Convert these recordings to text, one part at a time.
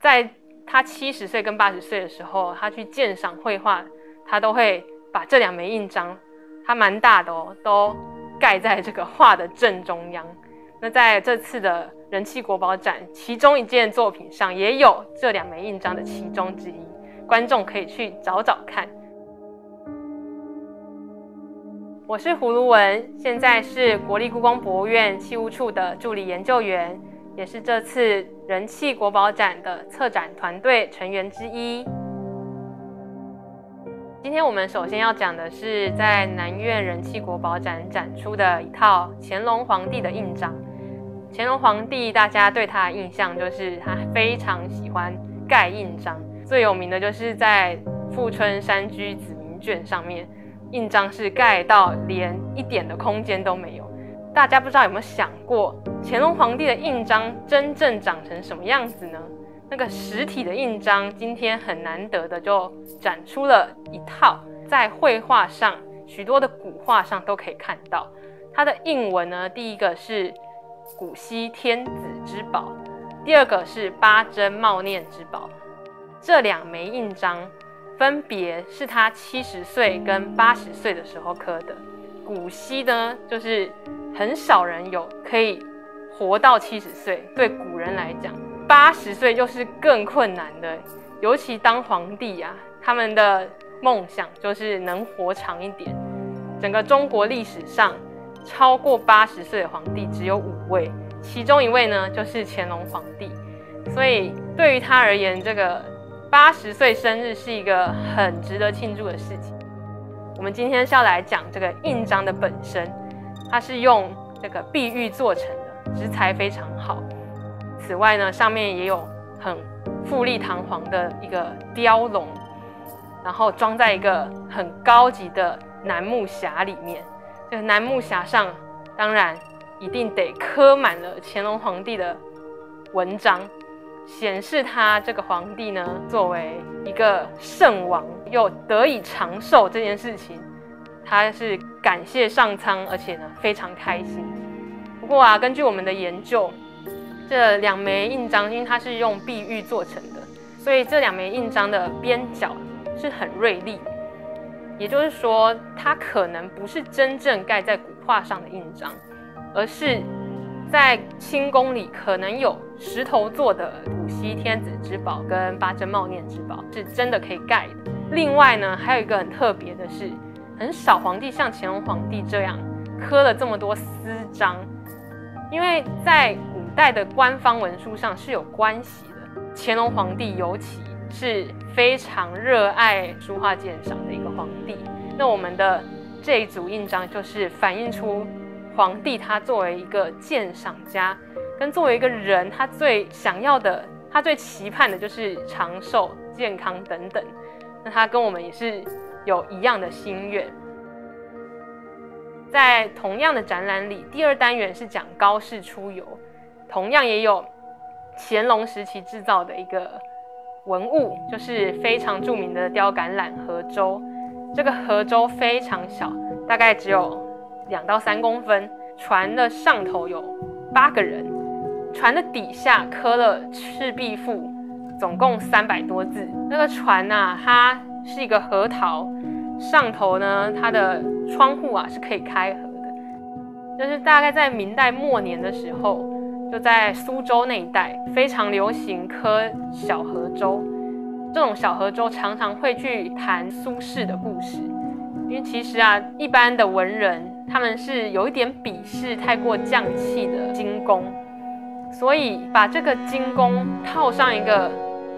在他七十岁跟八十岁的时候，他去鉴赏绘画，他都会把这两枚印章，它蛮大的哦，都盖在这个画的正中央。那在这次的人气国宝展，其中一件作品上也有这两枚印章的其中之一，观众可以去找找看。我是胡卢文，现在是国立故宫博物院器物处的助理研究员，也是这次人气国宝展的策展团队成员之一。今天我们首先要讲的是在南院人气国宝展展出的一套乾隆皇帝的印章。乾隆皇帝，大家对他的印象就是他非常喜欢盖印章，最有名的就是在《富春山居子明卷》上面。印章是盖到连一点的空间都没有，大家不知道有没有想过，乾隆皇帝的印章真正长成什么样子呢？那个实体的印章今天很难得的就展出了一套，在绘画上许多的古画上都可以看到。它的印文呢，第一个是古稀天子之宝，第二个是八珍茂念之宝，这两枚印章。分别是他七十岁跟八十岁的时候刻的。古稀呢，就是很少人有可以活到七十岁，对古人来讲，八十岁又是更困难的。尤其当皇帝呀，他们的梦想就是能活长一点。整个中国历史上，超过八十岁的皇帝只有五位，其中一位呢就是乾隆皇帝。所以对于他而言，这个。八十岁生日是一个很值得庆祝的事情。我们今天是要来讲这个印章的本身，它是用这个碧玉做成的，质材非常好。此外呢，上面也有很富丽堂皇的一个雕龙，然后装在一个很高级的楠木匣里面。这个楠木匣上当然一定得刻满了乾隆皇帝的文章。显示他这个皇帝呢，作为一个圣王又得以长寿这件事情，他是感谢上苍，而且呢非常开心。不过啊，根据我们的研究，这两枚印章因为它是用碧玉做成的，所以这两枚印章的边角是很锐利，也就是说，它可能不是真正盖在古画上的印章，而是。在清宫里可能有石头做的古稀天子之宝跟八珍茂念之宝，是真的可以盖的。另外呢，还有一个很特别的是，很少皇帝像乾隆皇帝这样刻了这么多私章，因为在古代的官方文书上是有关系的。乾隆皇帝尤其是非常热爱书画鉴赏的一个皇帝，那我们的这一组印章就是反映出。皇帝他作为一个鉴赏家，跟作为一个人，他最想要的，他最期盼的就是长寿、健康等等。那他跟我们也是有一样的心愿。在同样的展览里，第二单元是讲高士出游，同样也有乾隆时期制造的一个文物，就是非常著名的雕橄榄河舟。这个河舟非常小，大概只有。两到三公分，船的上头有八个人，船的底下刻了《赤壁赋》，总共三百多字。那个船呐，它是一个核桃，上头呢，它的窗户啊是可以开合的。就是大概在明代末年的时候，就在苏州那一带非常流行刻小河舟。这种小河舟常常会去谈苏轼的故事，因为其实啊，一般的文人。他们是有一点鄙视太过匠气的精工，所以把这个精工套上一个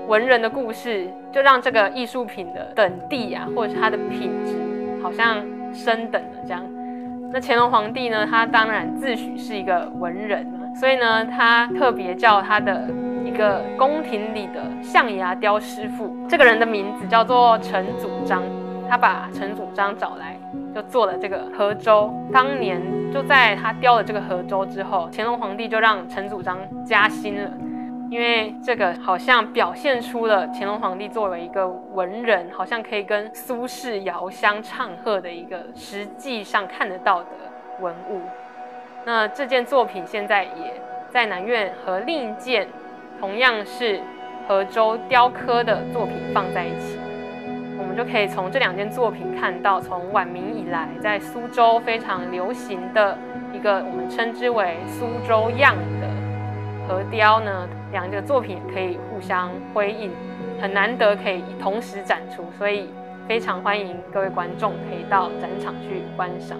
文人的故事，就让这个艺术品的等地啊，或者是它的品质，好像升等了这样。那乾隆皇帝呢，他当然自诩是一个文人嘛，所以呢，他特别叫他的一个宫廷里的象牙雕师傅，这个人的名字叫做陈祖章，他把陈祖章找来。就做了这个河州。当年就在他雕了这个河州之后，乾隆皇帝就让陈祖章加薪了，因为这个好像表现出了乾隆皇帝作为一个文人，好像可以跟苏轼遥相唱和的一个实际上看得到的文物。那这件作品现在也在南院和另一件同样是河州雕刻的作品放在一起，我们就可以从这两件作品看到，从晚明以来在苏州非常流行的一个我们称之为苏州样的和雕呢，两个作品可以互相辉映，很难得可以同时展出，所以非常欢迎各位观众可以到展场去观赏。